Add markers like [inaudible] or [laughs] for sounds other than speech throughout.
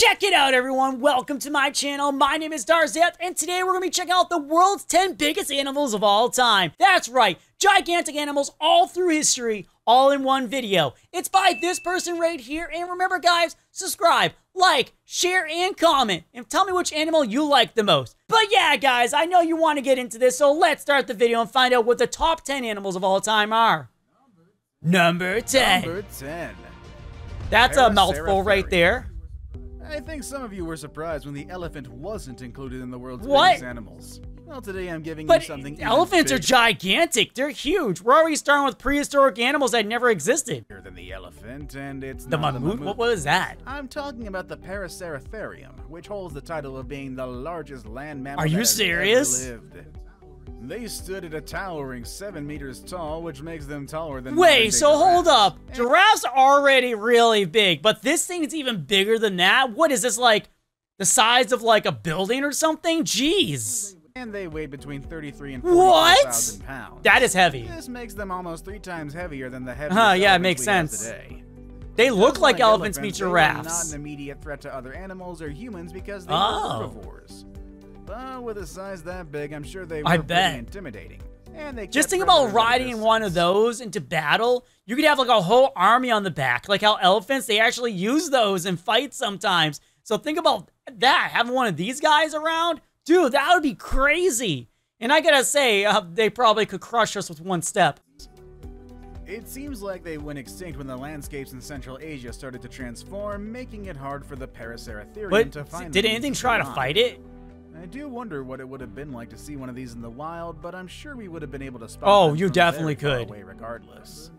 Check it out, everyone. Welcome to my channel. My name is Darzeth, and today we're going to be checking out the world's 10 biggest animals of all time. That's right, gigantic animals all through history, all in one video. It's by this person right here, and remember, guys, subscribe, like, share, and comment, and tell me which animal you like the most. But yeah, guys, I know you want to get into this, so let's start the video and find out what the top 10 animals of all time are. Number 10. Number 10. That's a mouthful right there. I think some of you were surprised when the elephant wasn't included in the world's What? biggest animals. Well, today I'm giving But you something elephants are gigantic. They're huge. We're already starting with prehistoric animals that never existed. Bigger than the elephant, and it's The mammoth? What was that? I'm talking about the Paraceratherium, which holds the title of being the largest land mammal Are you serious? lived. They stood at a towering seven meters tall, which makes them taller than Wait, so hold giraffes. up. Giraffes are already really big, but this thing is even bigger than that? What is this, like, the size of, like, a building or something? Jeez. And they weigh between 33 and What? 45,000 pounds. That is heavy. This makes them almost three times heavier than the heaviest Huh, yeah, it makes sense. today. They look Just like elephants meet they are Not giraffes. an immediate threat to other animals or humans because they Oh. are herbivores. But with a size that big, I'm sure they were I bet. intimidating. And they Just think about predators at a riding in one of those into battle. You could have like a whole army on the back, like how elephants they actually use those in fights sometimes. So think about that, having one of these guys around, dude, that would be crazy. And I gotta say, uh, they probably could crush us with one step. It seems like they went extinct when the landscapes in Central Asia started to transform, making it hard for the Paraceratherium But to find did anything try to fight it? I do wonder what it would have been like to see one of these in the wild, but I'm sure we would have been able to spot Oh, you definitely could. away regardless.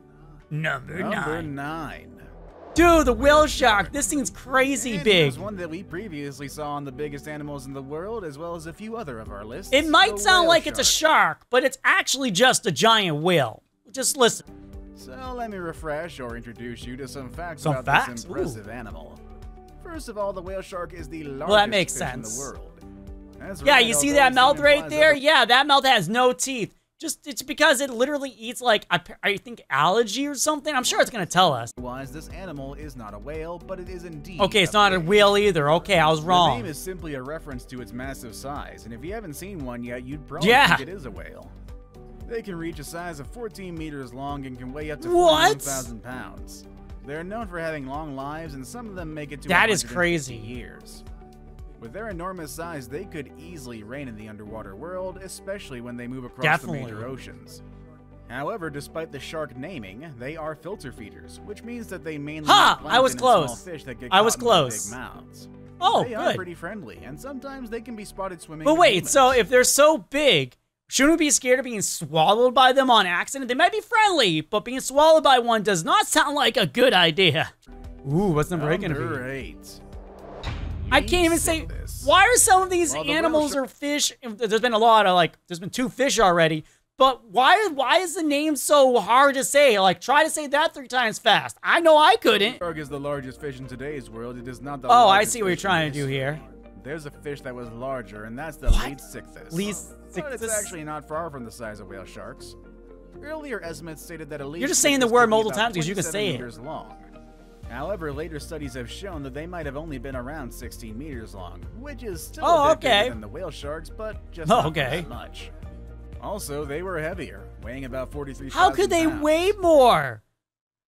Number, Number nine. nine. Dude, the whale shark. This thing's crazy big. There's one that we previously saw on the biggest animals in the world, as well as a few other of our lists. It might the sound like it's a shark, but it's actually just a giant whale. Just listen. So let me refresh or introduce you to some facts Some about facts? this impressive animal. First of all, the whale shark is the largest well, that makes fish in sense. the world. That's Yeah, right, you see that mouth right there? Yeah, that mouth has no teeth. Just it's because it literally eats like I, I think algae or something. I'm sure it's gonna tell us. Otherwise, this animal is not a whale, but it is indeed. Okay, it's not a whale. either. Okay, I was wrong. The name is simply a reference to its massive size, and if you haven't seen one yet, you'd probably Yeah. think it is a whale. They can reach a size of 14 meters long and can weigh up to What? 41,000 pounds. They're known for having long lives, and some of them make it to That is crazy. years. With their enormous size, they could easily reign in the underwater world, especially when they move across Definitely. the major oceans. However, despite the shark naming, they are filter feeders, which means that they mainly Ha! I was plankton and small close. fish that get I was caught in their close. Big mouths. Oh, they are pretty friendly, and sometimes they can be spotted swimming. But wait, humans. so if they're so big, shouldn't we be scared of being swallowed by them on accident? They might be friendly, but being swallowed by one does not sound like a good idea. Ooh, what's number eight gonna be? Number eight. I can't even say. Why are some of these Well, the animals or fish? There's been a lot of like. There's been two fish already. But why? Why is the name so hard to say? Like, try to say that three times fast. I know I couldn't. Shark is the largest fish in today's world. It is not the. Oh, I see what you're trying to do here. There's a fish that was larger, and that's the What? Leedsichthys. Leedsichthys? But it's actually not far from the size of whale sharks. Earlier estimates stated that a You're just saying the word multiple times because you can say it. long. However, later studies have shown that they might have only been around 16 meters long, which is still Oh, a bit bigger than the whale sharks, but just Oh, not okay. much. Also, they were heavier, weighing about 43. How could they weigh more?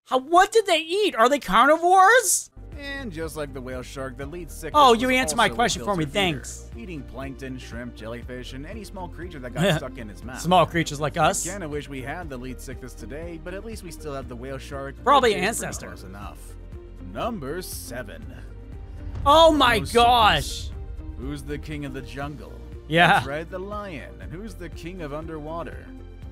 How? What did they eat? Are they carnivores? And just like the whale shark, the lead sick. Oh, you answered my question for me, thanks. Eating plankton, shrimp, jellyfish, and any small creature that got stuck in its mouth. Small creatures like us. Kinda wish we had the Leedsichthys today, but at least we still have the whale shark. Probably which an is pretty ancestor. Enough. Number seven. Oh my gosh. Who's the king of the jungle? Yeah. That's right, the lion. And who's the king of underwater?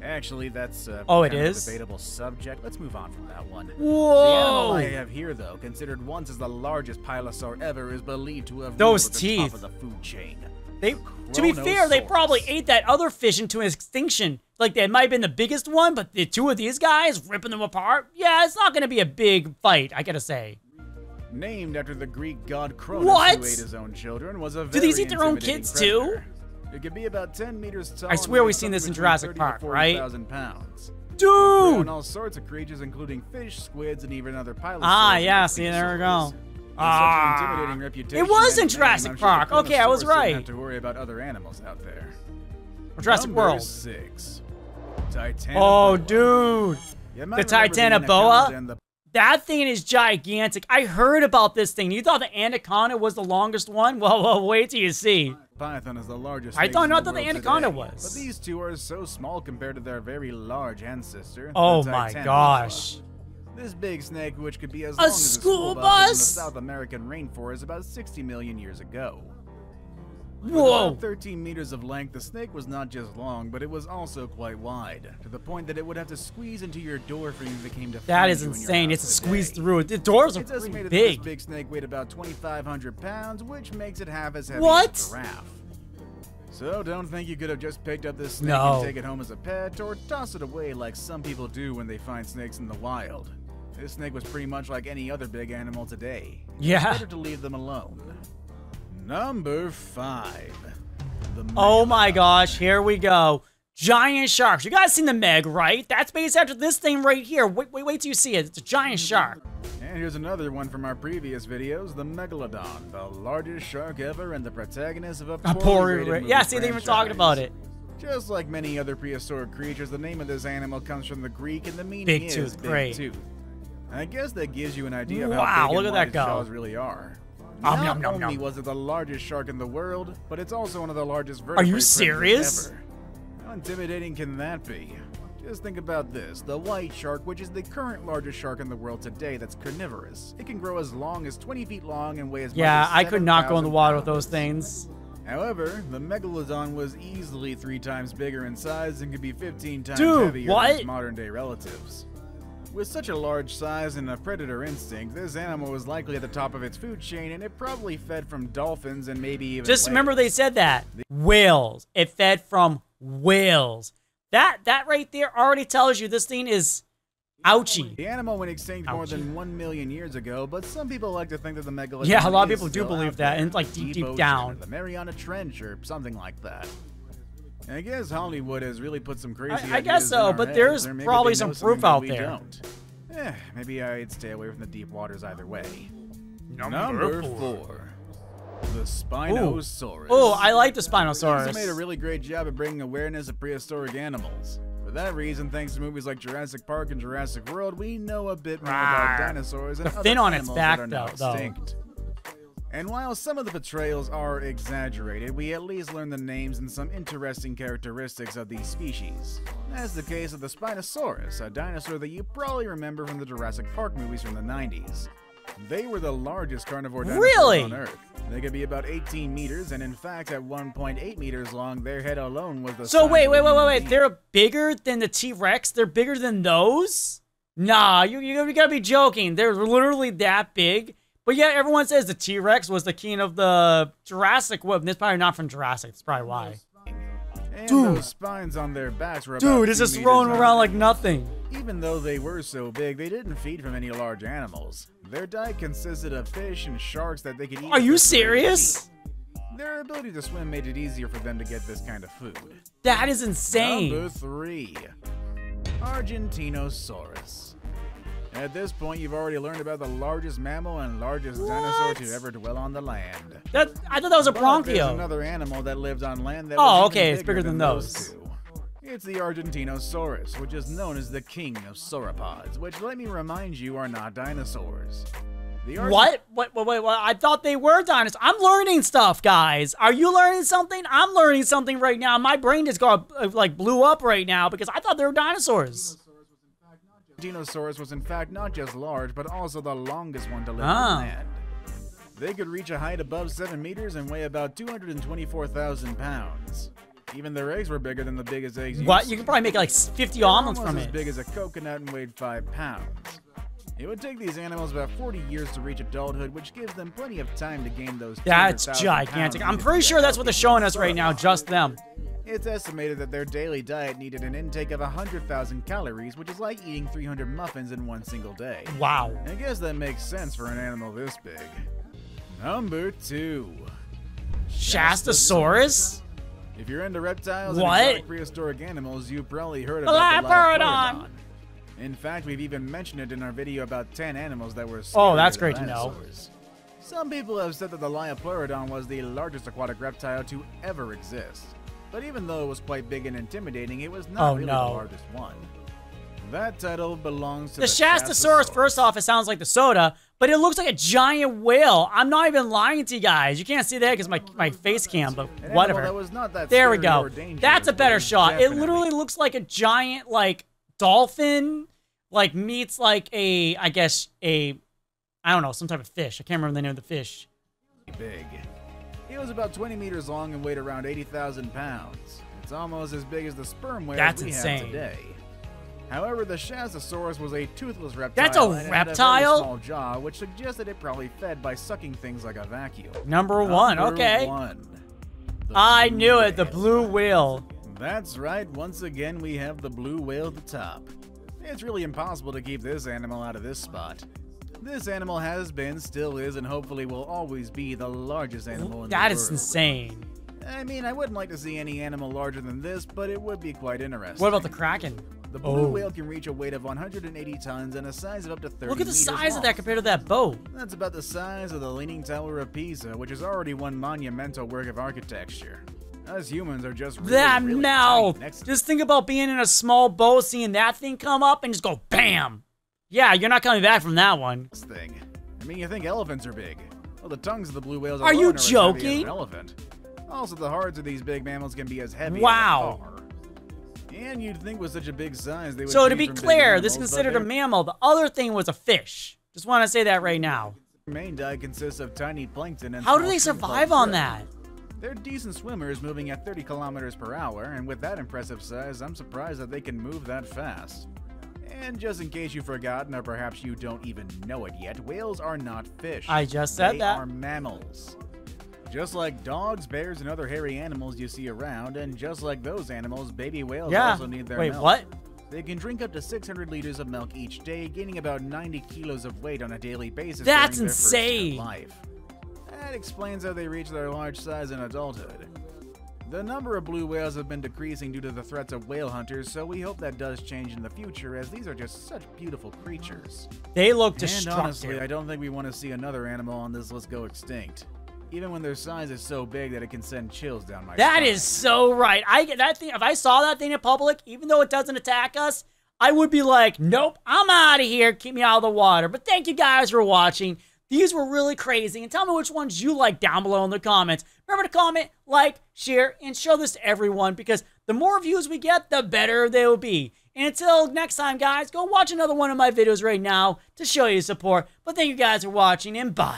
Actually, that's uh, Oh, it is a debatable subject. Let's move on from that one. Whoa! The animal I have here, though, considered once as the largest pliosaur ever, is believed to have Those at the teeth. top of the food chain. They, to be fair, they probably ate that other fish into extinction. Like that might have been the biggest one, but the two of these guys ripping them apart. Yeah, it's not gonna be a big fight. I gotta say. Named after the Greek god Cronus, What? who ate his own children, was a Do these eat their own kids, too? predator. It could be about 10 meters tall. I swear we've seen this in Jurassic Park, right? 40,000 pounds. Dude! all sorts of creatures, including fish, squids, and even other pliosaurs. Ah, yeah, see, there we go. Ah. such an intimidating reputation. It was in Jurassic sure Park. Okay, I was right. Have to worry about other animals out there. Or Jurassic Number World. Six. Titanoboa. Oh, dude. The Titanoboa? The That thing is gigantic. I heard about this thing. You thought the anaconda was the longest one? [laughs] Well, well wait till you see. Python is the largest. I thought not the that the world anaconda today. was. But these two are so small compared to their very large ancestor. Oh my gosh. This big snake, which could be as A long as a school bus, in the South American rainforest about 60 million years ago. Whoa. about 13 meters of length, the snake was not just long, but it was also quite wide, to the point that it would have to squeeze into your door for you if it came to That is you in your insane. It's to squeeze today. through it. The doors are It's pretty big. this big snake weighed about 2,500 pounds, which makes it half as heavy What? as a giraffe. So don't think you could have just picked up this snake No. and take it home as a pet, or toss it away like some people do when they find snakes in the wild. This snake was pretty much like any other big animal today. Yeah. Better to leave them alone. Number five. Oh my gosh, here we go. Giant sharks. You guys seen the Meg, right? That's based after this thing right here. Wait, wait, wait till you see it. It's a giant shark. And here's another one from our previous videos, the Megalodon, the largest shark ever and the protagonist of a A poor, yeah, see, they were talking about it. Just like many other prehistoric creatures, the name of this animal comes from the Greek and the meaning Big is tooth, big great. tooth. I guess that gives you an idea of Wow, how big look at that go. jaws really are. Not nom, nom, only nom. was it the largest shark in the world, but it's also one of the largest you Are you serious? ever. How intimidating can that be? Just think about this. The white shark, which is the current largest shark in the world today that's carnivorous. It can grow as long as 20 feet long and weigh as Yeah, much as I could not go in the 7,000 water with those things. However, the megalodon was easily three times bigger in size and could be 15 times Dude, heavier than what? its modern-day relatives. With such a large size and a predator instinct, this animal was likely at the top of its food chain, and it probably fed from dolphins and maybe even. Just remember they said that. Whales. It fed from whales. That that right there already tells you this thing is ouchie. The animal went extinct more than one million years ago, but some people like to think that the megalodon. Yeah, a lot of people do believe that, and like, deep, deep ocean, down. the Mariana Trench, or something like that. And I guess Hollywood has really put some crazy. I- I guess ideas so, in our but heads, there's probably some proof out we there. Don't. Eh, maybe I'd stay away from the deep waters either way. Number four. The Spinosaurus. Oh, I like the Spinosaurus. They made a really great job of bringing awareness of prehistoric animals. For that reason, thanks to movies like Jurassic Park and Jurassic World, we know a bit more about dinosaurs and The other fin on its animals back, that are now though- though. And while some of the portrayals are exaggerated, we at least learn the names and some interesting characteristics of these species. As the case of the Spinosaurus, a dinosaur that you probably remember from the Jurassic Park movies from the 90s. They were the largest carnivore dinosaurs Really? on Earth. They could be about 18 meters, and in fact, at 1.8 meters long, their head alone was the So wait, wait, wait, wait, wait. They're bigger than the T Rex. They're bigger than those. Nah, you you, you gotta be joking. They're literally that big. But yeah, everyone says the T Rex was the king of the Jurassic World. It's probably not from Jurassic. That's probably why. And Dude. those spines on their backs were about Dude, it's just rolling around like nothing. Even though they were so big, they didn't feed from any large animals. Their diet consisted of fish and sharks that they could eat. Are you serious? Their ability to swim made it easier for them to get this kind of food. That is insane. Number three, Argentinosaurus. At this point, you've already learned about the largest mammal and largest dinosaur to ever dwell on the land. That I thought that was a bronchio. another animal that lived on land that Oh, okay, it's bigger than those. two. It's the Argentinosaurus, which is known as the king of sauropods, which let me remind you are not dinosaurs. The What? What? Wait, wait, wait. I thought they were dinosaurs. I'm learning stuff, guys. Are you learning something? I'm learning something right now. My brain just got uh, like blew up right now because I thought they were dinosaurs. Argentinosaurus was in fact not just large, but also the longest one to live Ah. on land. They could reach a height above 7 meters and weigh about 224,000 pounds. Even their eggs were bigger than the biggest eggs used What? You could probably make like 50 They're omelets from as it. big as a coconut and weighed 5 pounds. It would take these animals about 40 years to reach adulthood, which gives them plenty of time to gain those. That's gigantic. I'm pretty sure that's what they're showing us right now, just them. It's estimated that their daily diet needed an intake of 100,000 calories, which is like eating 300 muffins in one single day. Wow. I guess that makes sense for an animal this big. Number two. Shastasaurus? If you're into reptiles What? and exotic prehistoric animals, you've probably heard about the Dilophosaurus. Dilophosaurus. In fact, we've even mentioned it in our video about 10 animals that were Oh, that's great to know. Some people have said that the Liopleurodon was the largest aquatic reptile to ever exist. But even though it was quite big and intimidating, it was not Oh, really no. the largest one. That title belongs to The the, Shastasaurus, first off, it sounds like the soda, but it looks like a giant whale. I'm not even lying to you guys. You can't see that because my, my face cam, but whatever. that was not that There we go. That's a better shot. It literally looks like a giant, like, dolphin, like, meets, like, a, I guess, a, I don't know, some type of fish. I can't remember the name of the fish. big. It was about 20 meters long and weighed around 80,000 pounds. It's almost as big as the sperm whale That's we insane. have today. However, the Shastasaurus was a toothless reptile. That's a and it had reptile? very small jaw, which suggested it probably fed by sucking things like a vacuum. Number one, Number okay. one. I knew it, the blue whale. That's right, once again we have the blue whale at the top. It's really impossible to keep this animal out of this spot. This animal has been, still is, and hopefully will always be the largest animal in the world. is insane. I mean, I wouldn't like to see any animal larger than this, but it would be quite interesting. What about the Kraken? The blue Oh. whale can reach a weight of 180 tons and a size of up to 30 Look at the meters size of that compared to that boat. That's about the size of the Leaning Tower of Pisa, which is already one monumental work of architecture. Us humans are just really, that really mouth. tight next Just think about being in a small boat, seeing that thing come up, and just go bam. Yeah, you're not coming back from that one. this thing. I mean, you think elephants are big. Well, the tongues of the blue whales Are you are as joking? an elephant. Also, the hearts of these big mammals can be as heavy Wow. as a car. And you'd think with such a big size they would So to be clear, this is considered a mammal. The other thing was a fish. Just want to say that right now. main diet consists of tiny plankton and How do they survive on that? They're decent swimmers moving at 30 kilometers per hour, and with that impressive size, I'm surprised that they can move that fast. And just in case you've forgotten, or perhaps you don't even know it yet, whales are not fish. I just said they that. are mammals. Just like dogs, bears, and other hairy animals you see around, and just like those animals, baby whales Yeah. also need their Wait, milk. what? They can drink up to 600 liters of milk each day, gaining about 90 kilos of weight on a daily basis. That's during their first insane. life. That explains how they reach their large size in adulthood. The number of blue whales have been decreasing due to the threats of whale hunters, so we hope that does change in the future, as these are just such beautiful creatures. They look And honestly. I don't think we want to see another animal on this list go extinct. Even when their size is so big that it can send chills down my That spine. is so right. I get that thing. If I saw that thing in public, even though it doesn't attack us, I would be like, nope, I'm out of here. Keep me out of the water. But thank you guys for watching. These were really crazy. And tell me which ones you like down below in the comments. Remember to comment, like, share, and show this to everyone because the more views we get, the better they will be. And until next time, guys, go watch another one of my videos right now to show you support. But thank you guys for watching and bye.